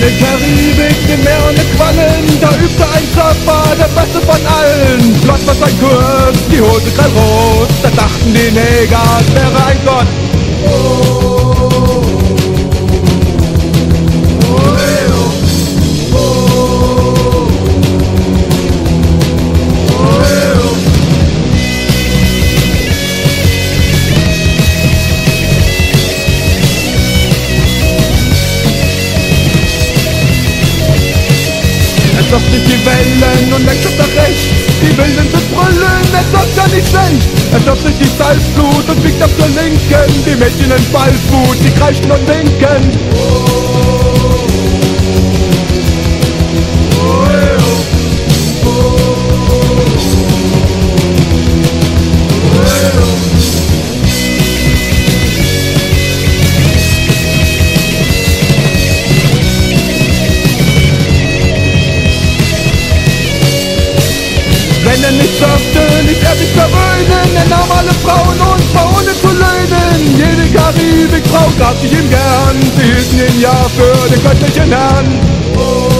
der Karibik, den Meeren der Quallen, da übte ein Surfer, der beste von allen. Flott war sein Kurs, die Hose knallrot, da dachten die Neger, es wäre ein Gott. Er schafft sich die Wellen und lenkt auf der Recht. Die Wilden zu brüllen, er sagt ja nicht schlecht. Er schafft sich die Salzflut und biegt auf zur Linken. Die Mädchen in Ballfut, die kreischen und winken. Er nicht er sich verwöhnen. Er nahm alle Frauen und war ohne zu löhnen. Jede Karibikfrau gab sich ihm gern. Sie hielten ihn ja für den göttlichen Herrn. Er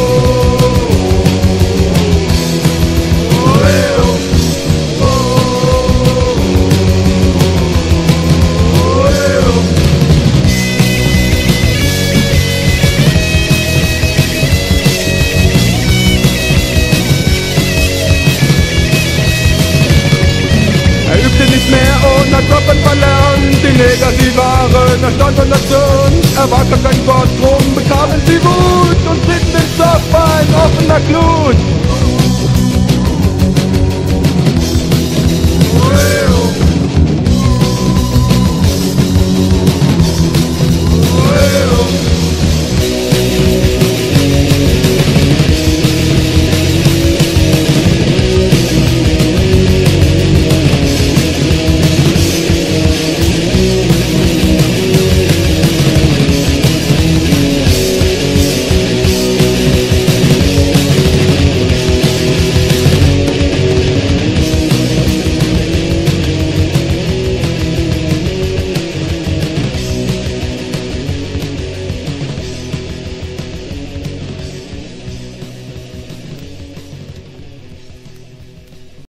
hat Waffen verlernt. Die Neger, sie waren Erstand und Nation. Er war kein Gott, drum bekamen sie Wut und treten den Surfer in offener Glut.